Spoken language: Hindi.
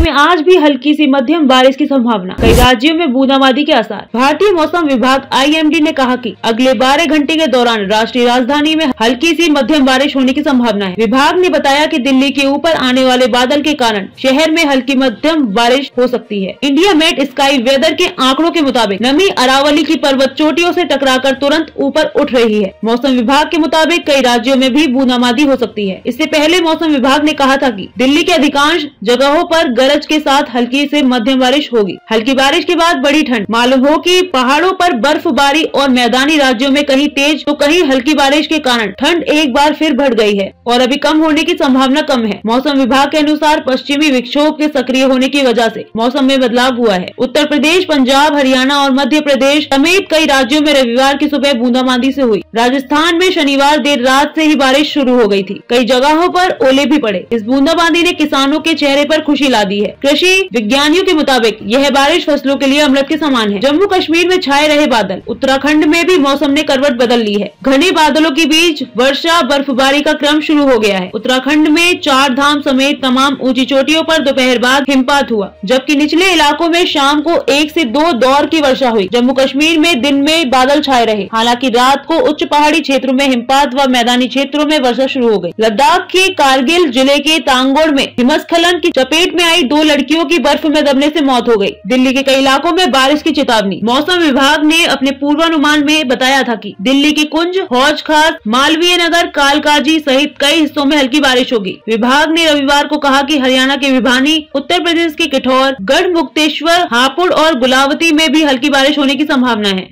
में आज भी हल्की सी मध्यम बारिश की संभावना। कई राज्यों में बूंदाबांदी के आसार। भारतीय मौसम विभाग आईएमडी ने कहा कि अगले बारह घंटे के दौरान राष्ट्रीय राजधानी में हल्की सी मध्यम बारिश होने की संभावना है। विभाग ने बताया कि दिल्ली के ऊपर आने वाले बादल के कारण शहर में हल्की मध्यम बारिश हो सकती है। इंडिया मेट स्काई वेदर के आंकड़ों के मुताबिक नमी, अरावली की पर्वत चोटियों से टकराकर तुरंत ऊपर उठ रही है। मौसम विभाग के मुताबिक कई राज्यों में भी बूंदाबांदी हो सकती है। इससे पहले मौसम विभाग ने कहा था कि दिल्ली के अधिकांश जगहों पर गरज के साथ हल्की से मध्यम बारिश होगी। हल्की बारिश के बाद बड़ी ठंड। मालूम हो कि पहाड़ों पर बर्फबारी और मैदानी राज्यों में कहीं तेज तो कहीं हल्की बारिश के कारण ठंड एक बार फिर बढ़ गई है और अभी कम होने की संभावना कम है। मौसम विभाग के अनुसार पश्चिमी विक्षोभ के सक्रिय होने की वजह से मौसम में बदलाव हुआ है। उत्तर प्रदेश, पंजाब, हरियाणा और मध्य प्रदेश समेत कई राज्यों में रविवार की सुबह बूंदाबांदी से हुई। राजस्थान में शनिवार देर रात से ही बारिश शुरू हो गई थी। कई जगहों पर ओले भी पड़े। इस बूंदाबांदी ने किसानों के चेहरे पर खुशी ला दी है। कृषि विज्ञानियों के मुताबिक, यह बारिश फ़सलों के लिए अमृत के समान है। जम्मू कश्मीर में छाए रहे बादल। उत्तराखंड में भी मौसम ने करवट बदल ली है। घने बादलों के बीच वर्षा, बर्फबारी का क्रम शुरू हो गया है। उत्तराखंड में चार धाम समेत तमाम ऊँची चोटियों पर दोपहर बाद हिमपात हुआ, जबकि निचले इलाकों में शाम को एक से दो दौर की वर्षा हुई। जम्मू कश्मीर में दिन में बादल छाए रहे। हालाँकि रात को उच्च पहाड़ी क्षेत्रों में, हिमपात व मैदानी क्षेत्रों में वर्षा शुरू हो गई। लद्दाख के कारगिल ज़िले के तांगोड़ में हिमस्खलन की चपेट में आई दो लड़कियों की बर्फ़ में दबने से मौत हो गई। दिल्ली के कई इलाकों में बारिश की चेतावनी। मौसम विभाग ने अपने पूर्वानुमान में बताया था कि दिल्ली के कुंज हौज खास मालवीय नगर, कालकाजी सहित कई हिस्सों में हल्की बारिश होगी। विभाग ने रविवार को कहा कि हरियाणा के विभानी उत्तर प्रदेश के किठौर गढ़ मुक्तेश्वर हापुड़ और गुलावती में भी हल्की बारिश होने की संभावना है।